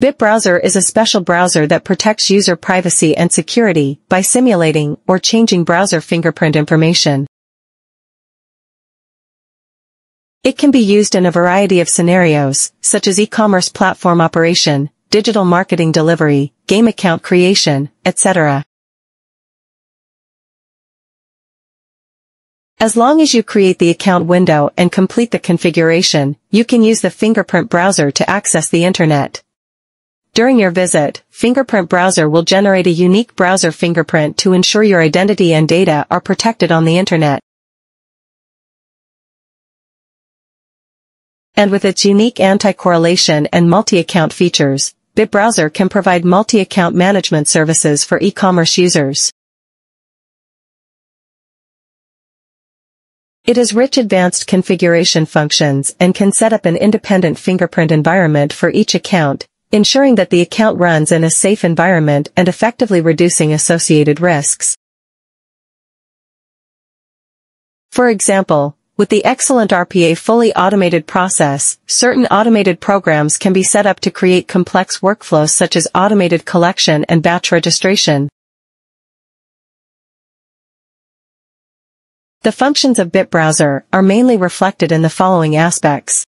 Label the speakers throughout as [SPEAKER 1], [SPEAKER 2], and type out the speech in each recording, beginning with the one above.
[SPEAKER 1] BitBrowser is a special browser that protects user privacy and security by simulating or changing browser fingerprint information. It can be used in a variety of scenarios, such as e-commerce platform operation, digital marketing delivery, game account creation, etc. As long as you create the account window and complete the configuration, you can use the fingerprint browser to access the internet. During your visit, Fingerprint Browser will generate a unique browser fingerprint to ensure your identity and data are protected on the internet. And with its unique anti-correlation and multi-account features, BitBrowser can provide multi-account management services for e-commerce users. It has rich advanced configuration functions and can set up an independent fingerprint environment for each account, ensuring that the account runs in a safe environment and effectively reducing associated risks. For example, with the excellent RPA fully automated process, certain automated programs can be set up to create complex workflows such as automated collection and batch registration. The functions of BitBrowser are mainly reflected in the following aspects.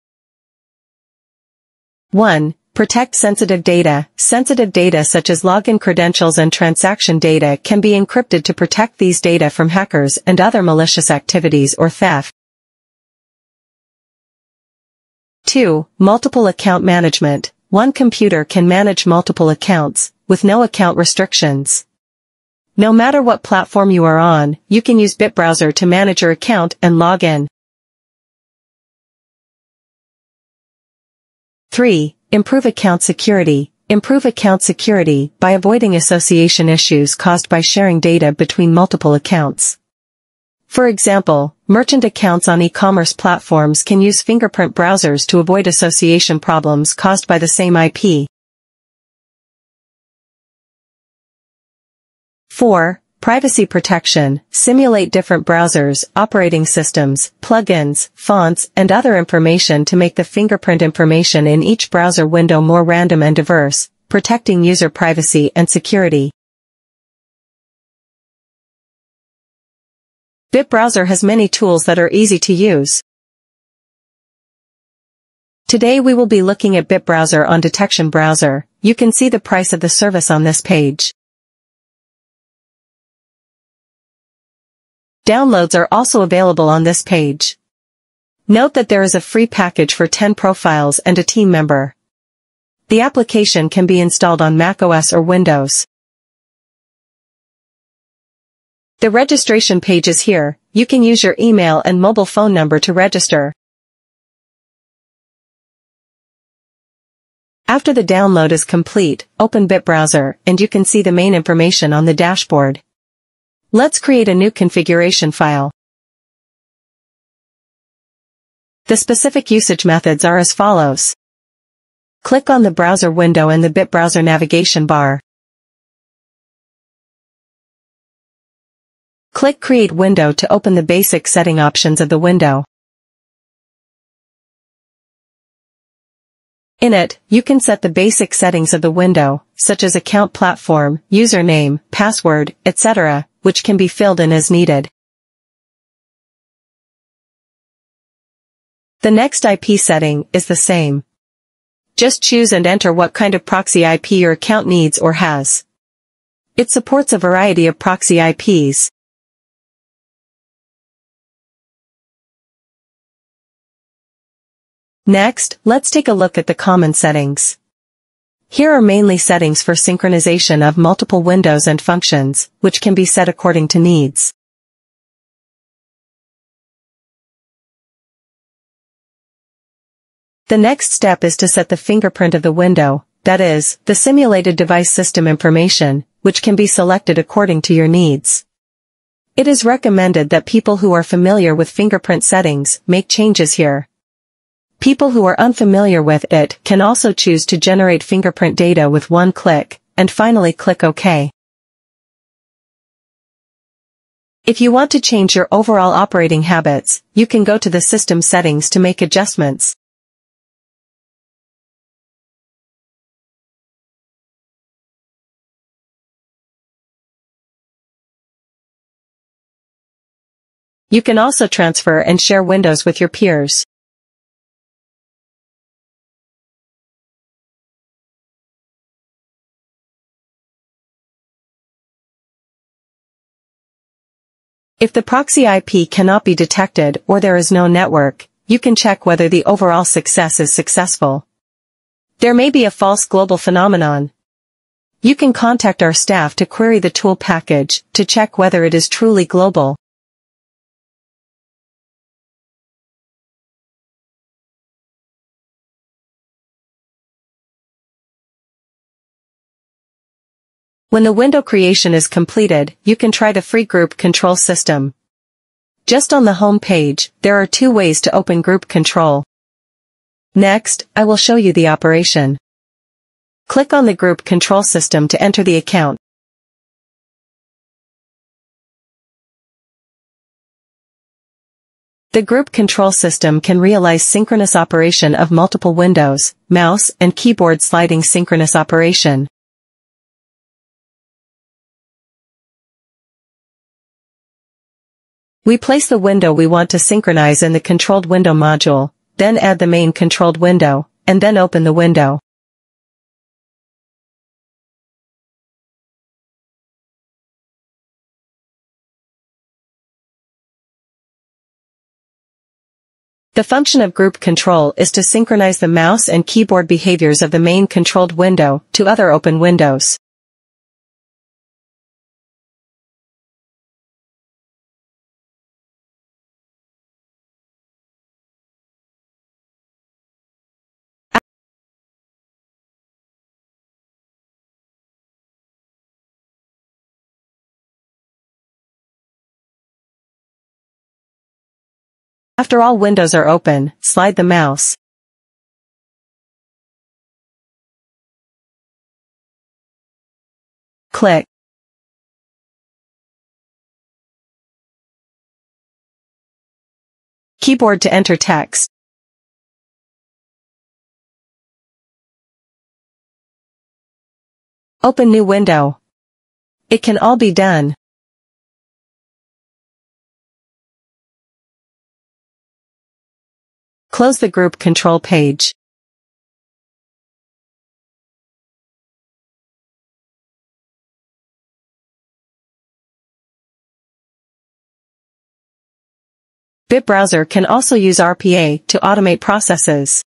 [SPEAKER 1] 1. Protect sensitive data. Sensitive data such as login credentials and transaction data can be encrypted to protect these data from hackers and other malicious activities or theft. 2. Multiple account management. One computer can manage multiple accounts, with no account restrictions. No matter what platform you are on, you can use BitBrowser to manage your account and log in. 3. Improve account security. Improve account security by avoiding association issues caused by sharing data between multiple accounts. For example, merchant accounts on e-commerce platforms can use fingerprint browsers to avoid association problems caused by the same IP. 4. Privacy protection, simulate different browsers, operating systems, plugins, fonts, and other information to make the fingerprint information in each browser window more random and diverse, protecting user privacy and security. BitBrowser has many tools that are easy to use. Today we will be looking at BitBrowser Anti-Detection Browser. You can see the price of the service on this page. Downloads are also available on this page. Note that there is a free package for 10 profiles and a team member. The application can be installed on macOS or Windows. The registration page is here, you can use your email and mobile phone number to register. After the download is complete, open BitBrowser and you can see the main information on the dashboard. Let's create a new configuration file. The specific usage methods are as follows. Click on the browser window in the BitBrowser navigation bar. Click Create Window to open the basic setting options of the window. In it, you can set the basic settings of the window, such as account platform, username, password, etc., which can be filled in as needed. The next IP setting is the same. Just choose and enter what kind of proxy IP your account needs or has. It supports a variety of proxy IPs. Next, let's take a look at the common settings. Here are mainly settings for synchronization of multiple windows and functions, which can be set according to needs. The next step is to set the fingerprint of the window, that is, the simulated device system information, which can be selected according to your needs. It is recommended that people who are familiar with fingerprint settings make changes here. People who are unfamiliar with it can also choose to generate fingerprint data with one click, and finally click OK. If you want to change your overall operating habits, you can go to the system settings to make adjustments. You can also transfer and share windows with your peers. If the proxy IP cannot be detected or there is no network, you can check whether the overall success is successful. There may be a false global phenomenon. You can contact our staff to query the tool package to check whether it is truly global. When the window creation is completed, you can try the free group control system. Just on the home page, there are two ways to open group control. Next, I will show you the operation. Click on the group control system to enter the account. The group control system can realize synchronous operation of multiple windows, mouse and keyboard sliding synchronous operation. We place the window we want to synchronize in the controlled window module, then add the main controlled window, and then open the window. The function of group control is to synchronize the mouse and keyboard behaviors of the main controlled window to other open windows. After all windows are open, slide the mouse. Click. Keyboard to enter text. Open new window. It can all be done. Close the group control page. BitBrowser can also use RPA to automate processes.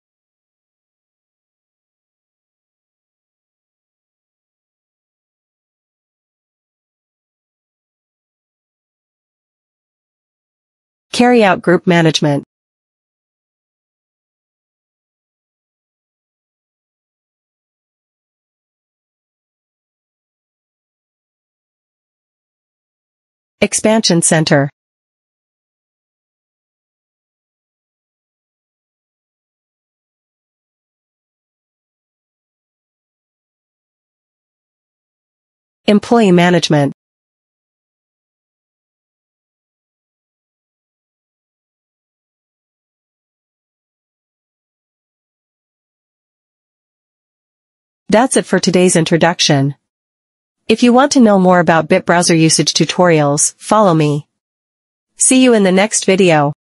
[SPEAKER 1] Carry out group management. Expansion Center Employee Management That's it for today's introduction. If you want to know more about BitBrowser usage tutorials, follow me. See you in the next video.